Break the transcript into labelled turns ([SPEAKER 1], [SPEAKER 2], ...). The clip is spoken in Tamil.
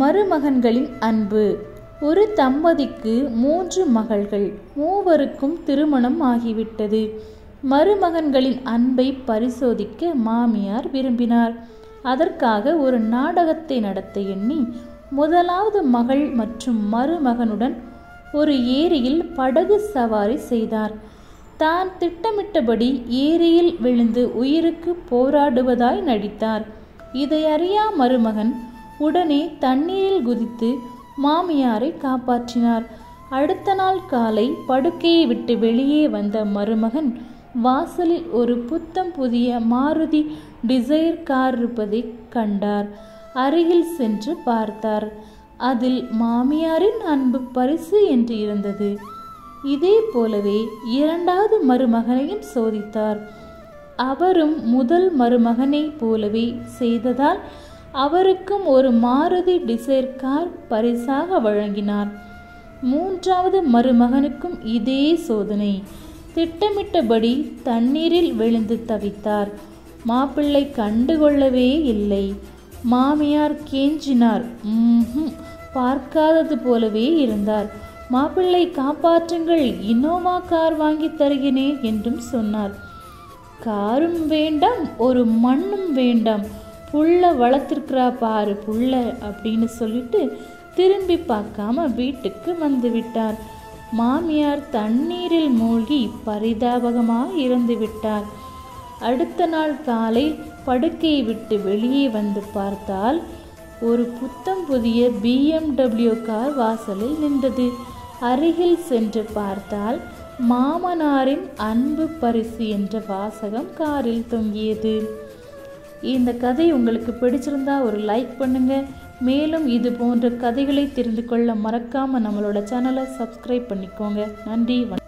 [SPEAKER 1] மருமகன்களின் அன்பு. ஒரு தம்பதிக்கு மூன்று மகள்கள் மூவருக்கும் திருமணம் ஆகிவிட்டது. மருமகன்களின் அன்பை பரிசோதிக்க மாமியார் விரும்பினார். அதற்காக ஒரு நாடகத்தை நடத்த எண்ணி முதலாவது மகள் மற்றும் மருமகனுடன் ஒரு ஏரியில் படகு சவாரி செய்தார். தான் திட்டமிட்டபடி ஏரியில் விழுந்து உயிருக்கு போராடுவதாய் நடித்தார். இதை அறியா மருமகன் உடனே தண்ணீரில் குதித்து மாமியாரை காப்பாற்றினார். அடுத்த நாள் காலை படுக்கையை விட்டு வெளியே வந்த மருமகன் வாசலில் ஒரு புத்தம் புதிய மாருதி டிசைர் கார் இருப்பதை கண்டார். அருகில் சென்று பார்த்தார். அதில் மாமியாரின் அன்பு பரிசு என்று இருந்தது. இதே போலவே இரண்டாவது மருமகனையும் சோதித்தார். அவரும் முதல் மருமகனைப் போலவே செய்ததால் அவருக்கும் ஒரு மாருதி டிசைர் கார் பரிசாக வழங்கினார். மூன்றாவது மருமகனுக்கும் இதே சோதனை. திட்டமிட்டபடி தண்ணீரில் விழுந்து தவித்தார். மாப்பிள்ளை கண்டுகொள்ளவே இல்லை. மாமியார் கேஞ்சினார். பார்க்காதது போலவே இருந்தார். மாப்பிள்ளை காப்பாற்றுங்கள் இன்னோவா கார் வாங்கி தருகிறேன் என்றும் சொன்னார். காரும் வேண்டாம் ஒரு மண்ணும் வேண்டாம். புள்ள வளர்த்துருக்கிறா பாரு புள்ள அப்படின்னு சொல்லிட்டு திரும்பி பார்க்காம வீட்டுக்கு வந்து விட்டார். மாமியார் தண்ணீரில் மூழ்கி பரிதாபகமாக இருந்து விட்டார். அடுத்த நாள் காலை படுக்கையை விட்டு வெளியே வந்து பார்த்தால் ஒரு புத்தம் புதிய பிஎம்டபிள்யூ கார் வாசலில் நின்றது. அருகில் சென்று பார்த்தால் மாமனாரின் அன்பு பரிசு என்ற வாசகம் காரில் தொங்கியது. இந்த கதை உங்களுக்கு பிடிச்சிருந்தா ஒரு லைக் பண்ணுங்க. மேலும் இது போன்ற கதைகளை தெரிந்து கொள்ள மறக்காம நம்மளோட சேனலை சப்ஸ்கிரைப் பண்ணிக்கோங்க. நன்றி வணக்கம்.